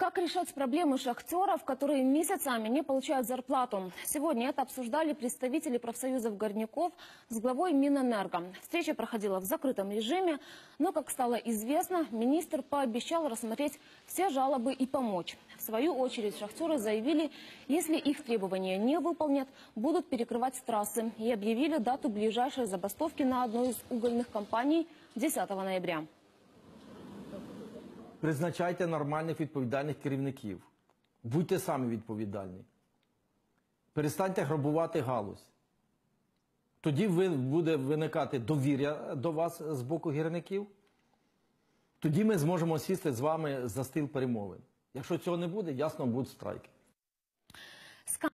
Как решать проблемы шахтеров, которые месяцами не получают зарплату? Сегодня это обсуждали представители профсоюзов горняков с главой Минэнерго. Встреча проходила в закрытом режиме, но, как стало известно, министр пообещал рассмотреть все жалобы и помочь. В свою очередь шахтеры заявили, если их требования не выполнят, будут перекрывать трассы и объявили дату ближайшей забастовки на одной из угольных компаний 10 ноября. Призначайте нормальних відповідальних керівників. Будьте самі відповідальні. Перестаньте грабувати галузь. Тоді буде виникати довір'я до вас з боку гірників. Тоді ми зможемо сісти з вами за стіл перемовин. Якщо цього не буде, ясно будуть страйки.